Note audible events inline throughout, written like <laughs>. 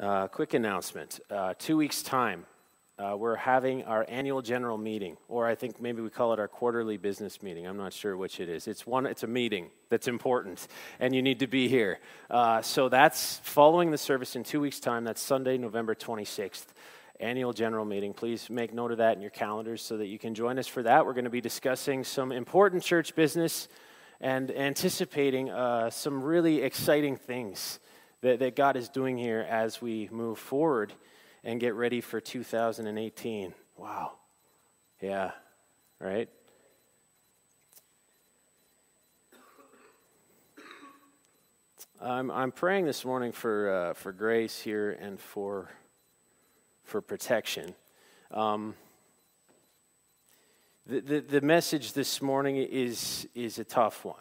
Uh, quick announcement. Uh, two weeks' time, uh, we're having our annual general meeting, or I think maybe we call it our quarterly business meeting. I'm not sure which it is. It's one. It's a meeting that's important, and you need to be here. Uh, so that's following the service in two weeks' time. That's Sunday, November 26th. Annual general meeting. Please make note of that in your calendars so that you can join us for that. We're going to be discussing some important church business and anticipating uh, some really exciting things that, that God is doing here as we move forward and get ready for 2018. Wow. Yeah, right? I'm, I'm praying this morning for, uh, for grace here and for, for protection. Um, the, the, the message this morning is, is a tough one.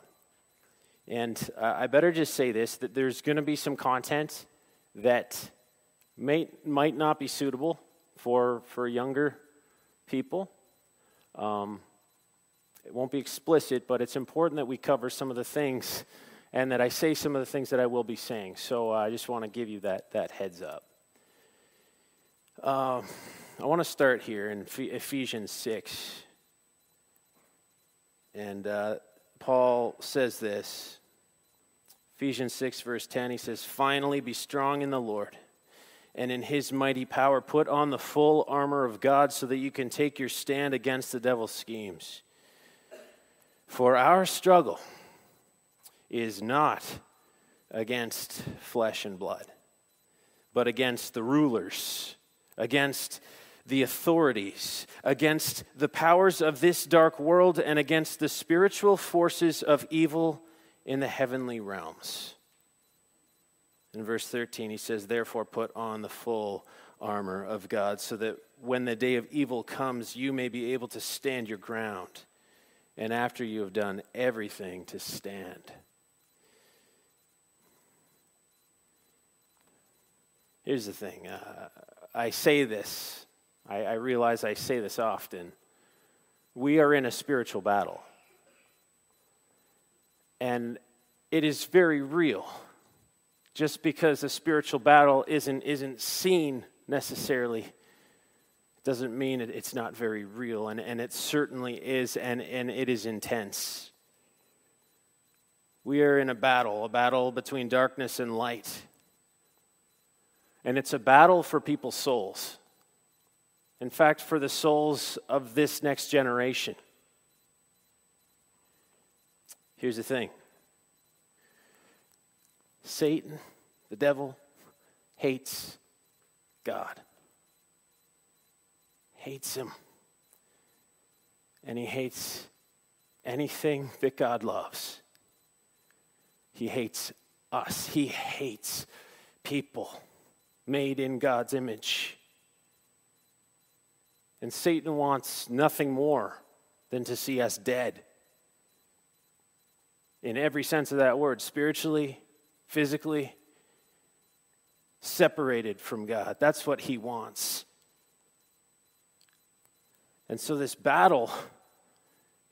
And uh, I better just say this that there's going to be some content that may, might not be suitable for, for younger people. Um, it won't be explicit, but it's important that we cover some of the things and that I say some of the things that I will be saying. So uh, I just want to give you that, that heads up. Uh, I want to start here in Ephesians 6. And uh, Paul says this Ephesians 6, verse 10, he says, Finally, be strong in the Lord and in his mighty power. Put on the full armor of God so that you can take your stand against the devil's schemes. For our struggle is not against flesh and blood, but against the rulers, against the authorities, against the powers of this dark world, and against the spiritual forces of evil in the heavenly realms. In verse 13, he says, Therefore, put on the full armor of God, so that when the day of evil comes, you may be able to stand your ground, and after you have done everything, to stand. Here's the thing uh, I say this, I, I realize I say this often. We are in a spiritual battle. And it is very real. Just because a spiritual battle isn't, isn't seen necessarily doesn't mean it, it's not very real. And, and it certainly is, and, and it is intense. We are in a battle, a battle between darkness and light. And it's a battle for people's souls. In fact, for the souls of this next generation. Here's the thing Satan, the devil, hates God. Hates him. And he hates anything that God loves. He hates us. He hates people made in God's image. And Satan wants nothing more than to see us dead in every sense of that word, spiritually, physically, separated from God. That's what he wants. And so this battle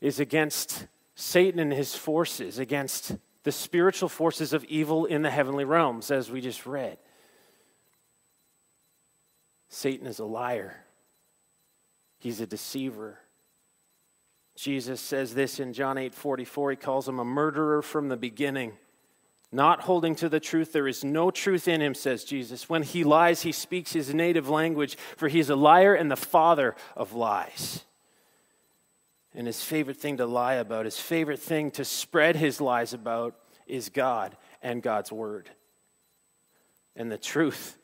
is against Satan and his forces, against the spiritual forces of evil in the heavenly realms, as we just read. Satan is a liar, he's a deceiver. Jesus says this in John 8 44. He calls him a murderer from the beginning. Not holding to the truth, there is no truth in him, says Jesus. When he lies, he speaks his native language, for he is a liar and the father of lies. And his favorite thing to lie about, his favorite thing to spread his lies about, is God and God's word and the truth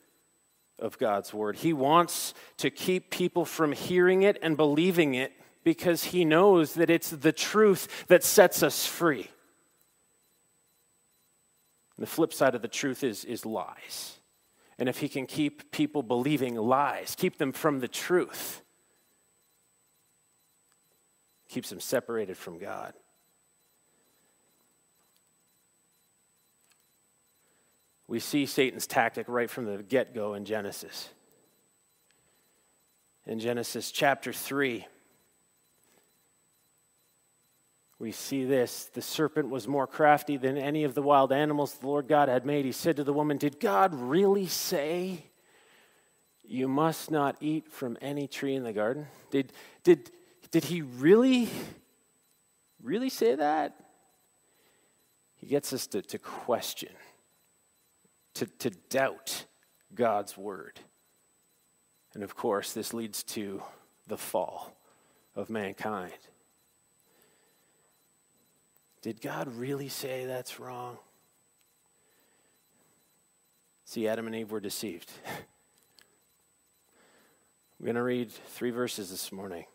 of God's word. He wants to keep people from hearing it and believing it because he knows that it's the truth that sets us free. The flip side of the truth is, is lies. And if he can keep people believing lies, keep them from the truth, keeps them separated from God. We see Satan's tactic right from the get go in Genesis. In Genesis chapter 3, we see this the serpent was more crafty than any of the wild animals the Lord God had made. He said to the woman, Did God really say? You must not eat from any tree in the garden? Did, did, did he really, really say that? He gets us to, to question, to, to doubt God's word. And of course, this leads to the fall of mankind. Did God really say that's wrong? See, Adam and Eve were deceived. I'm going to read three verses this morning,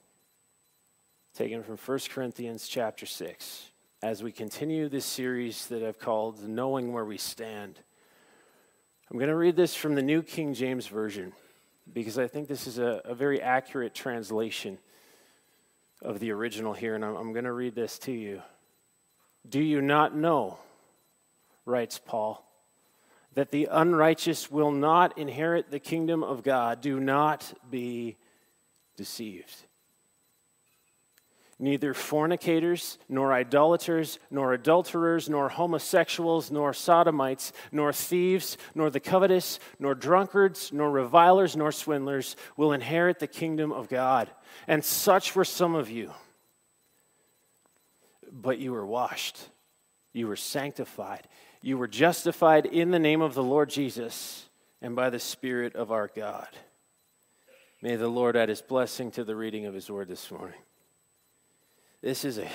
taken from 1 Corinthians chapter 6, as we continue this series that I've called Knowing Where We Stand. I'm going to read this from the New King James Version because I think this is a, a very accurate translation of the original here, and I'm, I'm going to read this to you. Do you not know, writes Paul, that the unrighteous will not inherit the kingdom of God. Do not be deceived. Neither fornicators, nor idolaters, nor adulterers, nor homosexuals, nor sodomites, nor thieves, nor the covetous, nor drunkards, nor revilers, nor swindlers will inherit the kingdom of God. And such were some of you. But you were washed, you were sanctified you were justified in the name of the Lord Jesus and by the Spirit of our God. May the Lord add his blessing to the reading of his word this morning. This is a,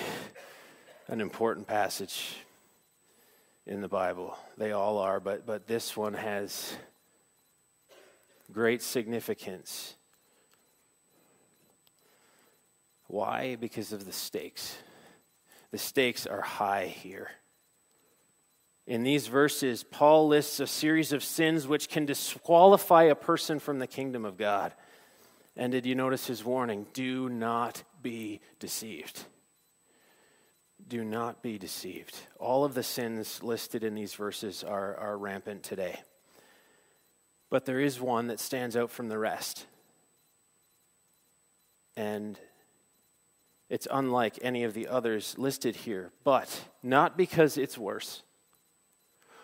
an important passage in the Bible. They all are, but, but this one has great significance. Why? Because of the stakes. The stakes are high here. In these verses, Paul lists a series of sins which can disqualify a person from the kingdom of God. And did you notice his warning? Do not be deceived. Do not be deceived. All of the sins listed in these verses are, are rampant today. But there is one that stands out from the rest. And it's unlike any of the others listed here, but not because it's worse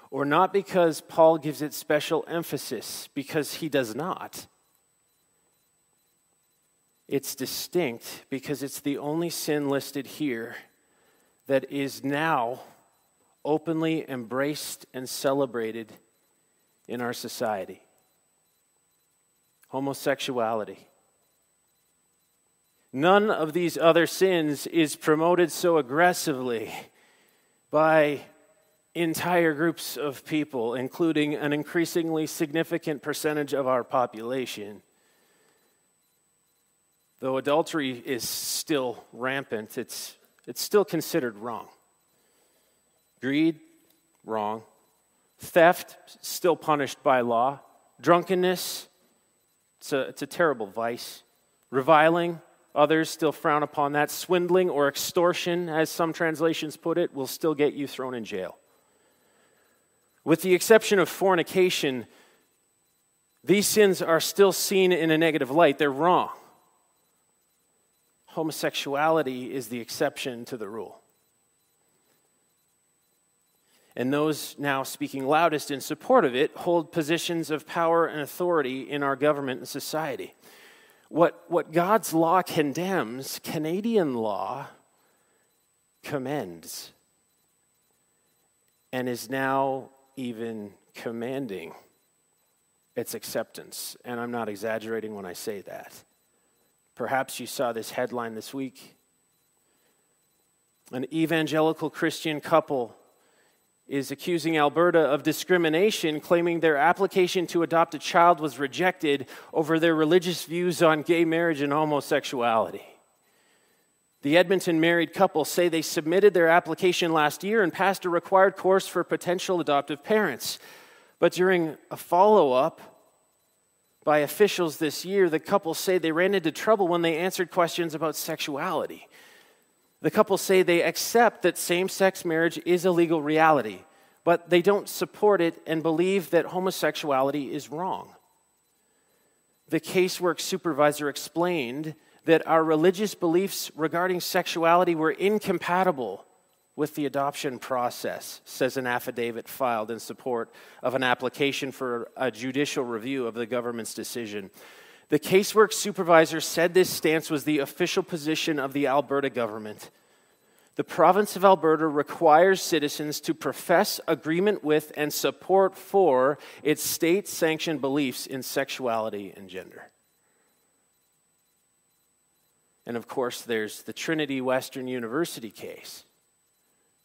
or not because Paul gives it special emphasis, because he does not. It's distinct because it's the only sin listed here that is now openly embraced and celebrated in our society homosexuality. None of these other sins is promoted so aggressively by entire groups of people, including an increasingly significant percentage of our population. Though adultery is still rampant, it's, it's still considered wrong. Greed, wrong. Theft, still punished by law. Drunkenness, it's a, it's a terrible vice. Reviling, others still frown upon that. Swindling or extortion, as some translations put it, will still get you thrown in jail. With the exception of fornication, these sins are still seen in a negative light. They're wrong. Homosexuality is the exception to the rule. And those now speaking loudest in support of it hold positions of power and authority in our government and society. What, what God's law condemns, Canadian law commends and is now even commanding its acceptance. And I'm not exaggerating when I say that. Perhaps you saw this headline this week. An evangelical Christian couple is accusing Alberta of discrimination, claiming their application to adopt a child was rejected over their religious views on gay marriage and homosexuality. The Edmonton married couple say they submitted their application last year and passed a required course for potential adoptive parents. But during a follow up by officials this year, the couple say they ran into trouble when they answered questions about sexuality. The couple say they accept that same sex marriage is a legal reality, but they don't support it and believe that homosexuality is wrong. The casework supervisor explained that our religious beliefs regarding sexuality were incompatible with the adoption process, says an affidavit filed in support of an application for a judicial review of the government's decision. The casework supervisor said this stance was the official position of the Alberta government. The province of Alberta requires citizens to profess agreement with and support for its state sanctioned beliefs in sexuality and gender. And of course, there's the Trinity Western University case.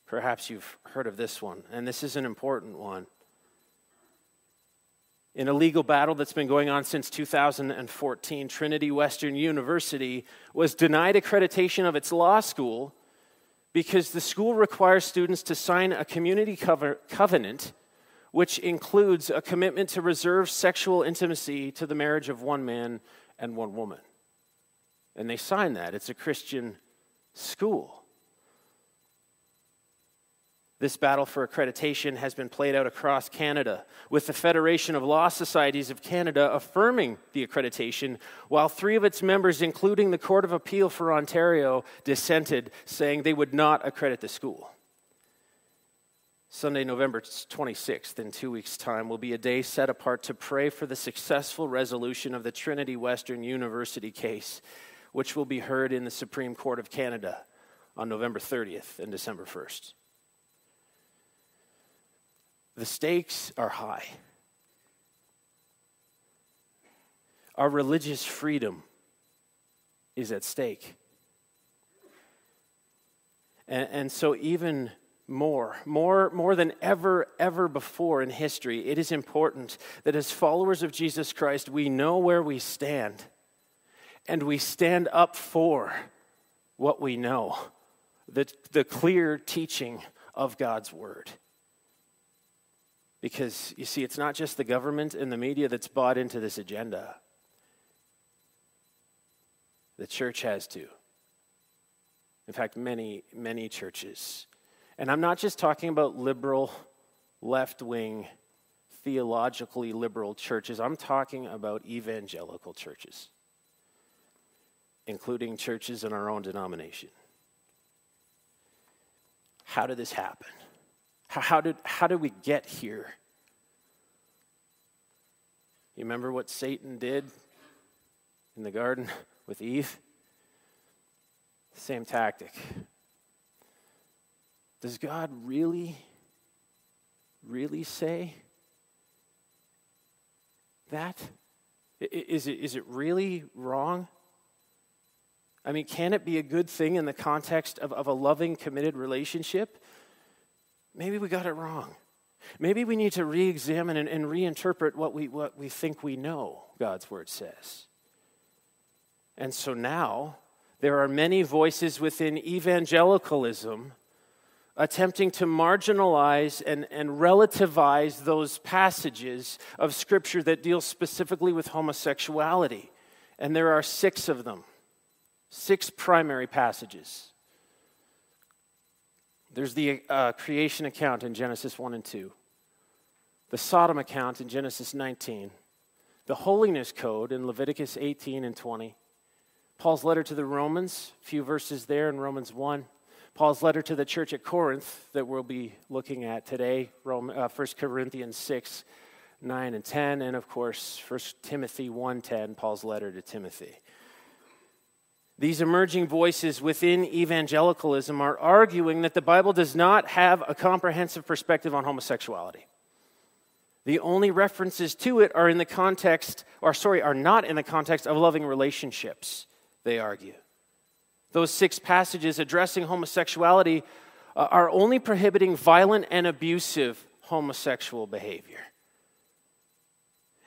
Perhaps you've heard of this one, and this is an important one. In a legal battle that's been going on since 2014, Trinity Western University was denied accreditation of its law school because the school requires students to sign a community cover- covenant, which includes a commitment to reserve sexual intimacy to the marriage of one man and one woman. And they sign that. It's a Christian school. This battle for accreditation has been played out across Canada, with the Federation of Law Societies of Canada affirming the accreditation, while three of its members, including the Court of Appeal for Ontario, dissented, saying they would not accredit the school. Sunday, November 26th, in two weeks' time, will be a day set apart to pray for the successful resolution of the Trinity Western University case, which will be heard in the Supreme Court of Canada on November 30th and December 1st. The stakes are high. Our religious freedom is at stake. And, and, so, even more, more, more than ever, ever before in history, it is important that as followers of Jesus Christ, we know where we stand and we stand up for what we know the, the clear teaching of God's Word. Because you see, it's not just the government and the media that's bought into this agenda, the church has to. In fact, many, many churches. And I'm not just talking about liberal, left wing, theologically liberal churches, I'm talking about evangelical churches, including churches in our own denomination. How did this happen? How, how, did, how did we get here? You remember what Satan did in the garden <laughs> with Eve? Same tactic. Does God really, really say that? Is it, is it really wrong? I mean, can it be a good thing in the context of, of a loving, committed relationship? Maybe we got it wrong. Maybe we need to re examine and, and reinterpret what we, what we think we know, God's word says. And so now, there are many voices within evangelicalism attempting to marginalize and, and relativize those passages of Scripture that deal specifically with homosexuality. And there are six of them, six primary passages. There's the uh, creation account in Genesis 1 and 2, the Sodom account in Genesis 19, the holiness code in Leviticus 18 and 20, Paul's letter to the Romans, a few verses there in Romans 1, Paul's letter to the church at Corinth that we'll be looking at today, Rome, uh, 1 Corinthians 6, 9 and 10, and of course 1 Timothy 1:10, Paul's letter to Timothy. These emerging voices within evangelicalism are arguing that the Bible does not have a comprehensive perspective on homosexuality. The only references to it are in the context, or sorry, are not in the context of loving relationships, they argue. Those six passages addressing homosexuality uh, are only prohibiting violent and abusive homosexual behavior.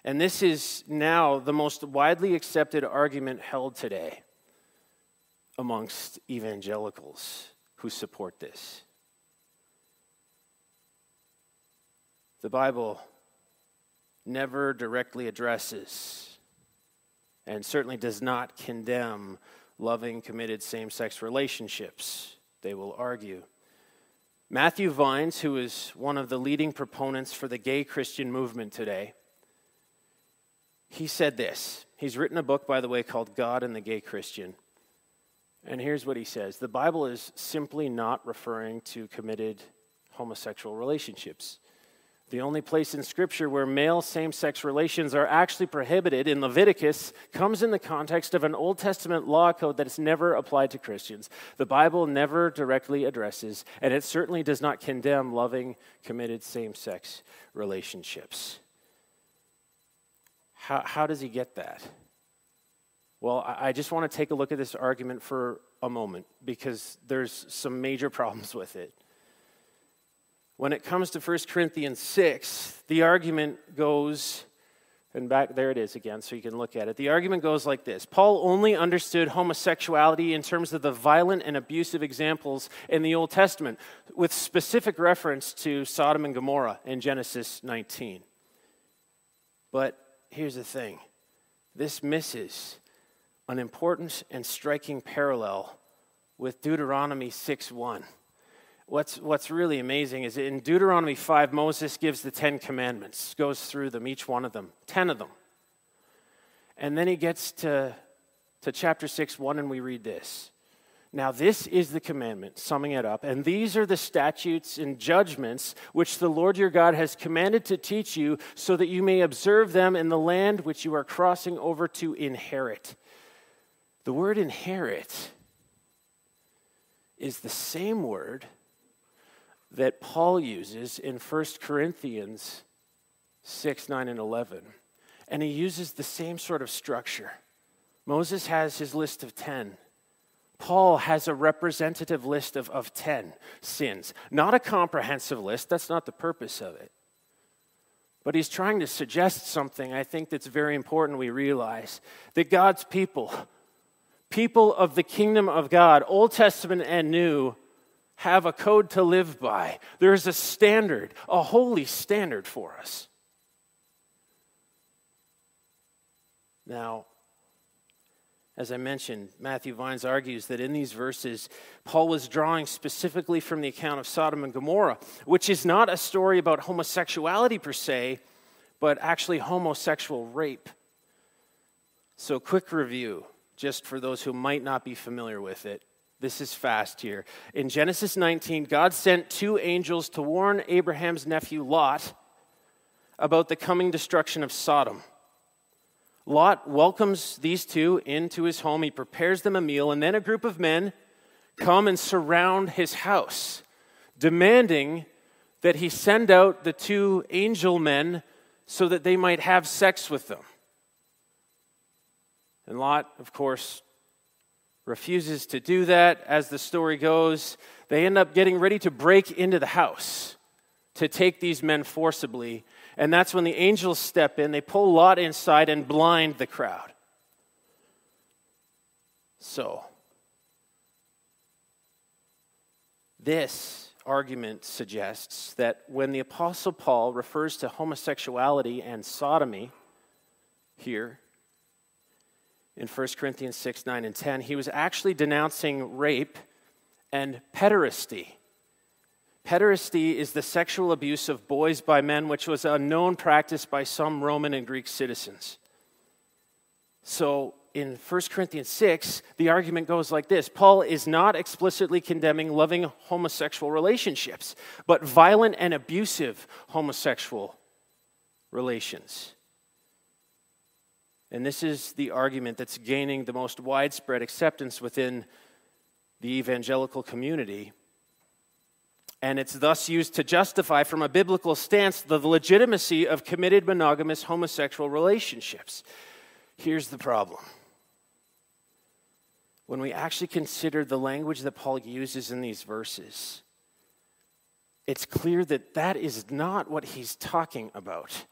And this is now the most widely accepted argument held today amongst evangelicals who support this. The Bible never directly addresses and certainly does not condemn loving, committed same sex relationships, they will argue. Matthew Vines, who is one of the leading proponents for the gay Christian movement today, he said this. He's written a book, by the way, called God and the Gay Christian. And here's what he says the Bible is simply not referring to committed homosexual relationships. The only place in Scripture where male same sex relations are actually prohibited in Leviticus comes in the context of an Old Testament law code that is never applied to Christians. The Bible never directly addresses, and it certainly does not condemn loving, committed same sex relationships. How, how does he get that? Well, I just want to take a look at this argument for a moment because there's some major <laughs> problems with it. When it comes to 1 Corinthians 6, the argument goes, and back there it is again, so you can look at it. The argument goes like this Paul only understood homosexuality in terms of the violent and abusive examples in the Old Testament, with specific reference to Sodom and Gomorrah in Genesis 19. But here's the thing this misses an important and striking parallel with Deuteronomy 6 1 what's, what's really amazing is in Deuteronomy 5, Moses gives the Ten Commandments, goes through them, each one of them, 10 of them. And then he gets to, to chapter 6, 1, and we read this. Now, this is the commandment, summing it up, and these are the statutes and judgments which the Lord your God has commanded to teach you, so that you may observe them in the land which you are crossing over to inherit. The word inherit is the same word that Paul uses in 1 Corinthians 6, 9, and 11. And he uses the same sort of structure. Moses has his list of 10. Paul has a representative list of, of 10 sins, not a comprehensive list. That's not the purpose of it. But he's trying to suggest something I think that's very important we realize that God's people, people of the kingdom of God, Old Testament and New, have a code to live by. There is a standard, a holy standard for us. Now, as I mentioned, Matthew Vines argues that in these verses, Paul was drawing specifically from the account of Sodom and Gomorrah, which is not a story about homosexuality per se, but actually homosexual rape. So, quick review, just for those who might not be familiar with it. This is fast here. In Genesis 19, God sent two angels to warn Abraham's nephew Lot about the coming destruction of Sodom. Lot welcomes these two into his home. He prepares them a meal, and then a group of men come and surround his house, demanding that he send out the two angel men so that they might have sex with them. And Lot, of course, refuses to do that. As the story goes, they end up getting ready to break into the house to take these men forcibly. And that's when the angels step in. They pull Lot inside and blind the crowd. So, this argument suggests that when the Apostle Paul refers to homosexuality and sodomy here, in 1 Corinthians 6, 9, and 10, he was actually denouncing rape and pederasty. Pederasty is the sexual abuse of boys by men, which was a known practice by some Roman and Greek citizens. So in 1 Corinthians 6, the argument goes like this Paul is not explicitly condemning loving homosexual relationships, but violent and abusive homosexual relations. And this is the argument that's gaining the most widespread acceptance within the evangelical community. And it's thus used to justify, from a biblical stance, the legitimacy of committed monogamous homosexual relationships. Here's the problem. When we actually consider the language that Paul uses in these verses, it's clear that that is not what he's talking about.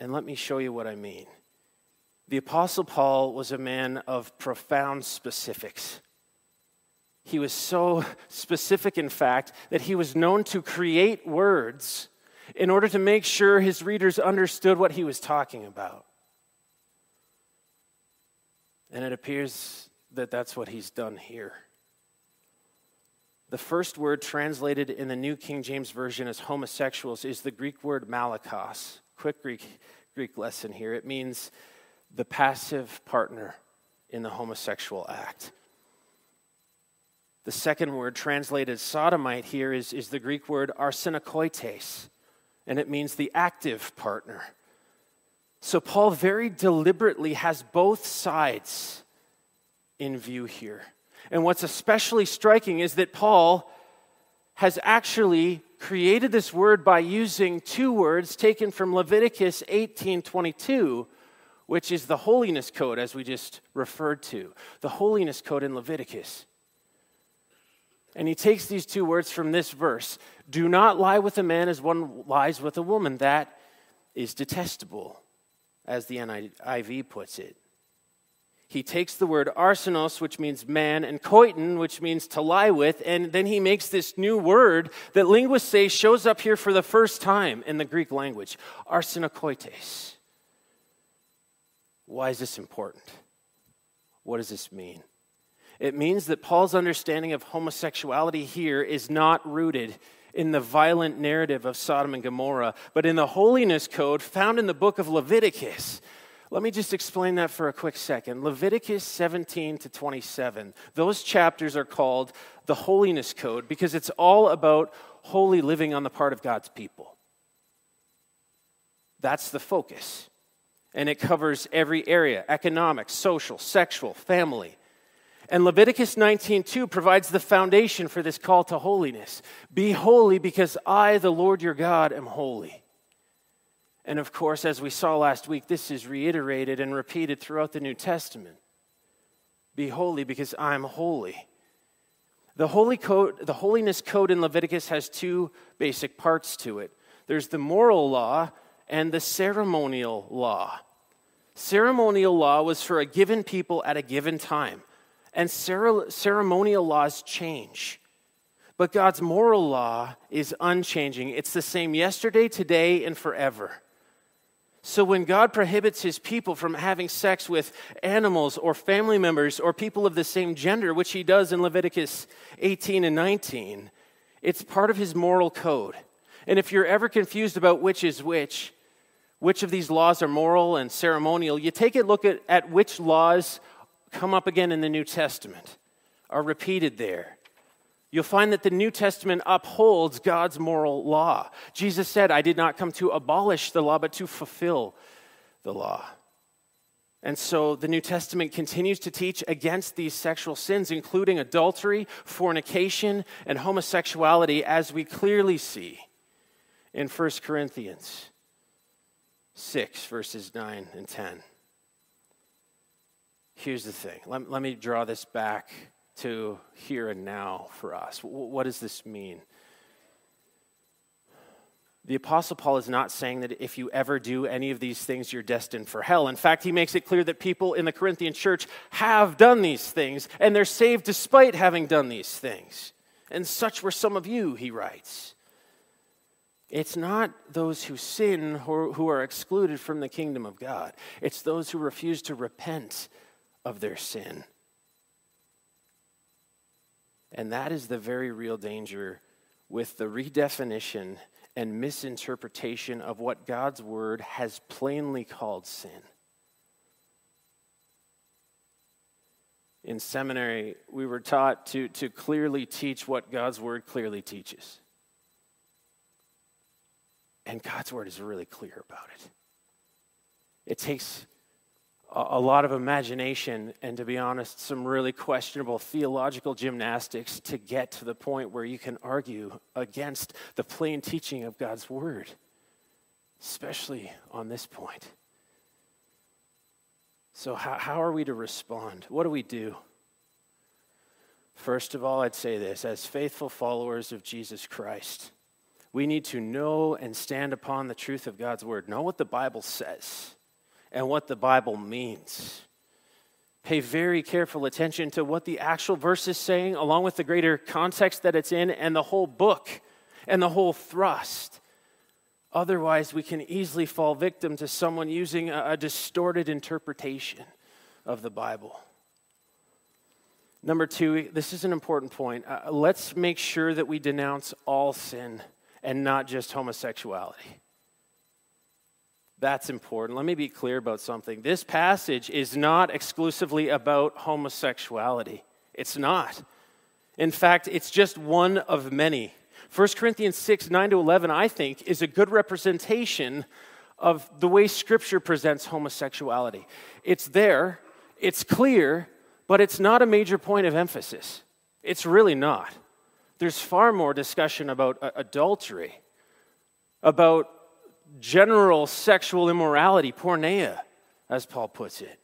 And let me show you what I mean. The Apostle Paul was a man of profound specifics. He was so <laughs> specific, in fact, that he was known to create words in order to make sure his readers understood what he was talking about. And it appears that that's what he's done here. The first word translated in the New King James Version as homosexuals is the Greek word malakos. Quick Greek, Greek lesson here. It means the passive partner in the homosexual act. The second word translated sodomite here is, is the Greek word arsenokoites, and it means the active partner. So Paul very deliberately has both sides in view here. And what's especially striking is that Paul has actually created this word by using two words taken from Leviticus 18:22, which is the holiness code as we just referred to. The holiness code in Leviticus. And he takes these two words from this verse Do not lie with a man as one lies with a woman. That is detestable, as the NIV puts it. He takes the word arsenos, which means man, and koiton, which means to lie with, and then he makes this new word that linguists say shows up here for the first time in the Greek language arsenokoites. Why is this important? What does this mean? It means that Paul's understanding of homosexuality here is not rooted in the violent narrative of Sodom and Gomorrah, but in the holiness code found in the book of Leviticus. Let me just explain that for a quick second. Leviticus 17 to 27, those chapters are called the holiness code because it's all about holy living on the part of God's people. That's the focus. And it covers every area economic, social, sexual, family. And Leviticus 19:2 provides the foundation for this call to holiness. Be holy because I, the Lord your God, am holy. And of course, as we saw last week, this is reiterated and repeated throughout the New Testament. Be holy because I'm holy. The holy code, the holiness code in Leviticus has two basic parts to it. There's the moral law and the ceremonial law. Ceremonial law was for a given people at a given time. And ceremonial laws change. But God's moral law is unchanging. It's the same yesterday, today, and forever. So when God prohibits his people from having sex with animals or family members or people of the same gender, which he does in Leviticus 18 and 19, it's part of his moral code. And if you're ever confused about which is which, which of these laws are moral and ceremonial, you take a look at, at which laws come up again in the New Testament, are repeated there. You'll find that the New Testament upholds God's moral law. Jesus said, I did not come to abolish the law, but to fulfill the law. And so the New Testament continues to teach against these sexual sins, including adultery, fornication, and homosexuality, as we clearly see in 1 Corinthians 6, verses 9 and 10 here's the thing. Let, let me draw this back to here and now for us. What does this mean? The Apostle Paul is not saying that if you ever do any of these things, you're destined for hell. In fact, he makes it clear that people in the Corinthian church have done these things, and they're saved despite having done these things. And such were some of you, he writes. It's not those who sin who are excluded from the kingdom of God, it's those who refuse to repent of their sin. And that is the very real danger with the redefinition and misinterpretation of what God's word has plainly called sin. In seminary, we were taught to, to clearly teach what God's word clearly teaches. And God's word is really clear about it. It takes a lot of imagination and, to be honest, some really questionable theological gymnastics to get to the point where you can argue against the plain teaching of God's Word, especially on this point. So, how, how are we to respond? What do we do? First of all, I'd say this as faithful followers of Jesus Christ, we need to know and stand upon the truth of God's Word, know what the Bible says and what the Bible means. Pay very careful attention to what the actual verse is saying, along with the greater context that it's in, and the whole book and the whole thrust. Otherwise, we can easily fall victim to someone using a, distorted interpretation of the Bible. Number two, this is an important point. Uh, let's make sure that we denounce all sin and not just homosexuality. That's important. Let me be clear about something. This passage is not exclusively about homosexuality. It's not. In fact, it's just one of many. 1 Corinthians 6 9 to 11, I think, is a good representation of the way Scripture presents homosexuality. It's there, it's clear, but it's not a major point of emphasis. It's really not. There's far more discussion about uh, adultery, about general sexual immorality, porneia, as Paul puts it.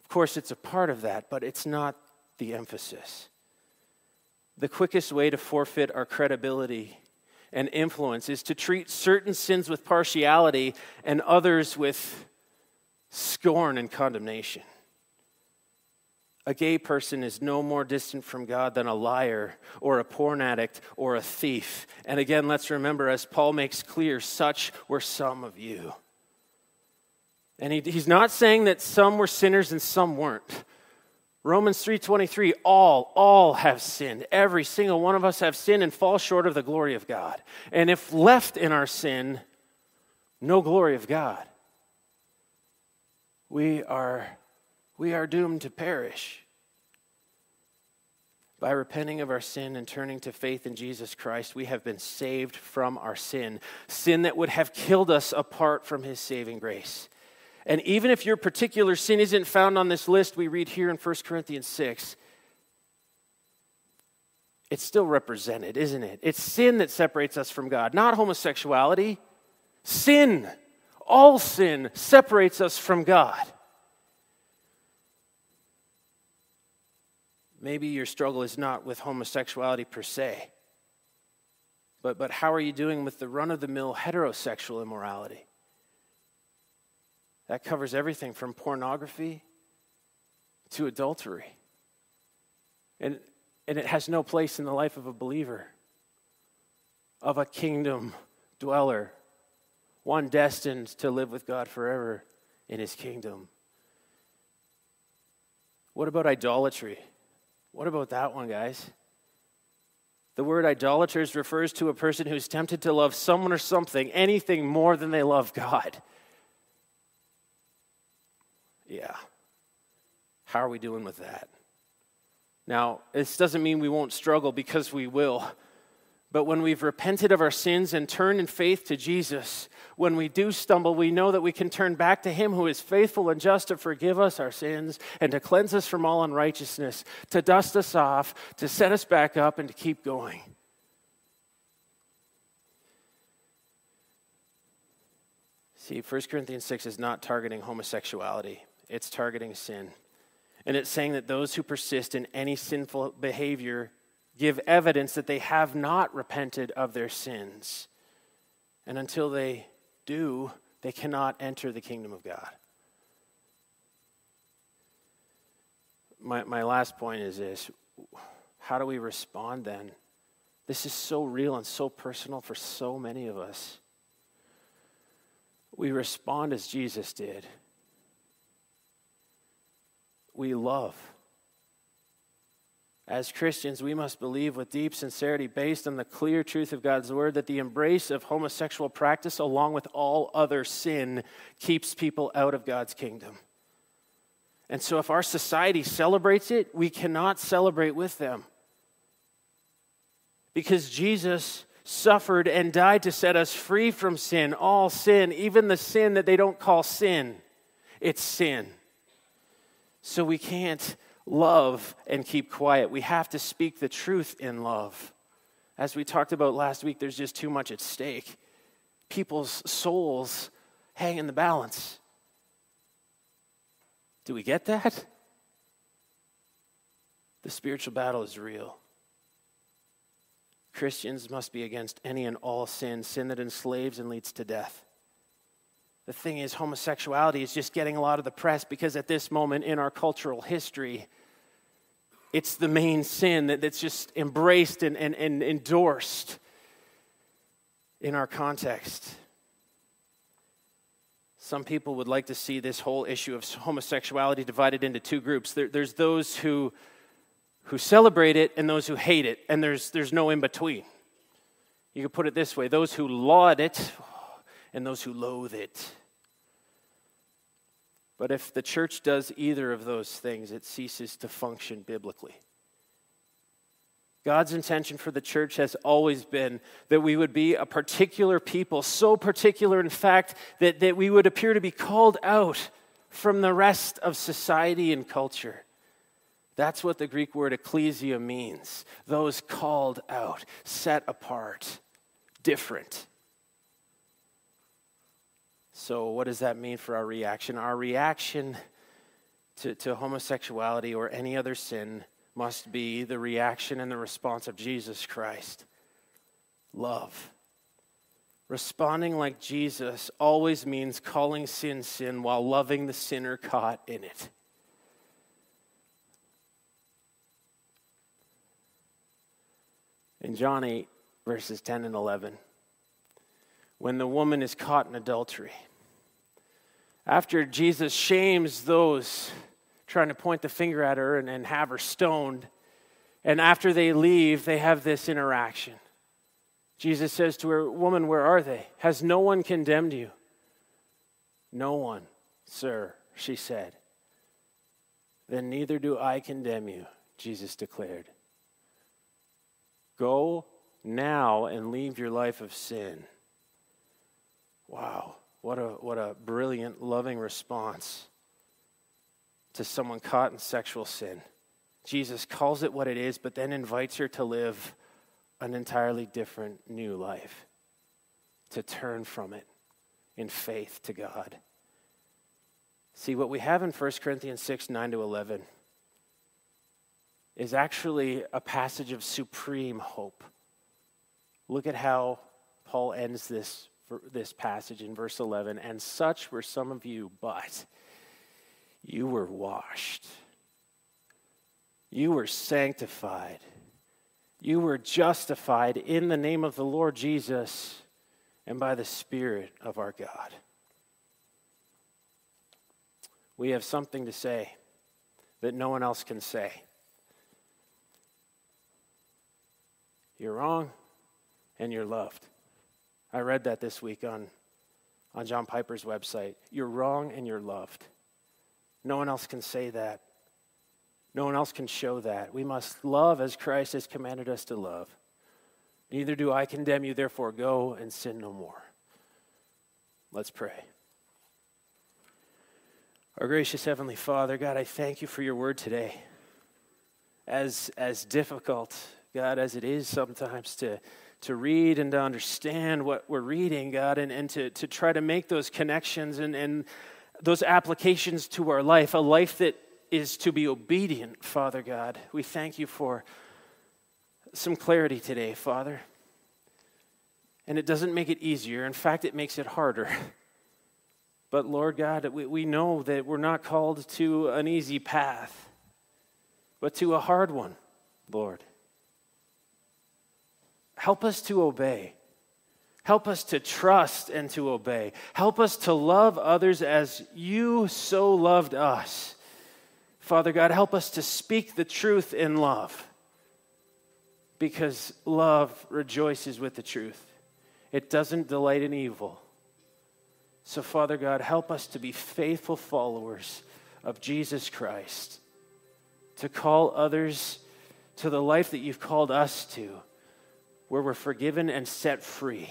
Of course, it's a part of that, but it's not the emphasis. The quickest way to forfeit our credibility and influence is to treat certain sins with partiality and others with scorn and condemnation. A gay person is no more distant from God than a liar or a porn addict or a thief. And again, let's remember, as Paul makes clear, such were some of you. And he, he's not saying that some were sinners and some weren't. Romans 3:23 all all have sinned every single one of us have sinned and fall short of the glory of God. And if left in our sin no glory of God we are we are doomed to perish. By repenting of our sin and turning to faith in Jesus Christ, we have been saved from our sin, sin that would have killed us apart from his saving grace. And even if your particular sin isn't found on this list we read here in 1 Corinthians 6, it's still represented, isn't it? It's sin that separates us from God, not homosexuality. Sin, all sin, separates us from God. Maybe your struggle is not with homosexuality per se, but, but how are you doing with the run of the mill heterosexual immorality? That covers everything from pornography to adultery. And, and it has no place in the life of a believer, of a kingdom dweller, one destined to live with God forever in his kingdom. What about idolatry? What about that one, guys? The word idolaters refers to a person who's tempted to love someone or something, anything more than they love God. Yeah. How are we doing with that? Now, this doesn't mean we won't struggle because we will. But when we've repented of our sins and turned in faith to Jesus, when we do stumble, we know that we can turn back to Him who is faithful and just to forgive us our sins and to cleanse us from all unrighteousness, to dust us off, to set us back up, and to keep going. See, 1 Corinthians 6 is not targeting homosexuality it's targeting sin. And it's saying that those who persist in any sinful behavior give evidence that they have not repented of their sins. And until they do, they cannot enter the kingdom of God. My, my last point is this how do we respond then? This is so real and so personal for so many of us. We respond as Jesus did we love. As Christians, we must believe with deep sincerity, based on the clear truth of God's word, that the embrace of homosexual practice, along with all other sin, keeps people out of God's kingdom. And so, if our society celebrates it, we cannot celebrate with them. Because Jesus suffered and died to set us free from sin, all sin, even the sin that they don't call sin. It's sin. So we can't love and keep quiet. We have to speak the truth in love. As we talked about last week, there's just too much at stake. People's souls hang in the balance. Do we get that? The spiritual battle is real. Christians must be against any and all sin, sin that enslaves and leads to death. The thing is, homosexuality is just getting a lot of the press because at this moment in our cultural history, it's the main sin that, that's just embraced and, and, and endorsed in our context. Some people would like to see this whole issue of homosexuality divided into two groups. There, there's those who, who celebrate it and those who hate it, and there's, there's no in between. You could put it this way those who laud it and those who loathe it. But if the church does either of those things, it ceases to function biblically. God's intention for the church has always been that we would be a particular people, so particular, in fact, that, that we would appear to be called out from the rest of society and culture. That's what the Greek word ecclesia means those called out, set apart, different. So, what does that mean for our reaction? Our reaction to, to homosexuality or any other sin must be the reaction and the response of Jesus Christ love. Responding like Jesus always means calling sin sin while loving the sinner caught in it. In John 8, verses 10 and 11, when the woman is caught in adultery, after Jesus shames those trying to point the finger at her and, and have her stoned, and after they leave, they have this interaction. Jesus says to her, Woman, where are they? Has no one condemned you? No one, sir, she said. Then neither do I condemn you, Jesus declared. Go now and leave your life of sin. Wow, what a, what a brilliant, loving response to someone caught in sexual sin. Jesus calls it what it is, but then invites her to live an entirely different new life, to turn from it in faith to God. See, what we have in 1 Corinthians 6 9 to 11 is actually a passage of supreme hope. Look at how Paul ends this, this passage in verse 11. And such were some of you, but you were washed, you were sanctified, you were justified in the name of the Lord Jesus and by the Spirit of our God. We have something to say that no one else can say. You're wrong and you're loved. I read that this week on, on John Piper's website. You're wrong and you're loved. No one else can say that. No one else can show that. We must love as Christ has commanded us to love. Neither do I condemn you, therefore go and sin no more. Let's pray. Our gracious Heavenly Father, God, I thank you for your word today. As, as difficult God, as it is sometimes to, to read and to understand what we're reading, God, and, and to, to try to make those connections and, and those applications to our life, a life that is to be obedient, Father God. We thank you for some clarity today, Father. And it doesn't make it easier. In fact, it makes it harder. <laughs> But Lord God, we, we know that we're not called to an easy path, but to a hard one, Lord. Help us to obey. Help us to trust and to obey. Help us to love others as you so loved us. Father God, help us to speak the truth in love because love rejoices with the truth. It doesn't delight in evil. So, Father God, help us to be faithful followers of Jesus Christ, to call others to the life that you've called us to where we're forgiven and set free,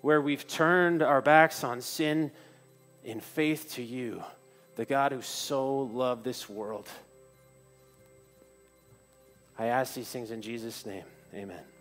where we've turned our backs on sin in faith to you, the God who so loved this world. I ask these things in Jesus' name. Amen.